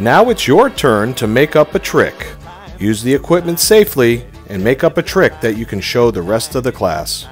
Now it's your turn to make up a trick. Use the equipment safely and make up a trick that you can show the rest of the class.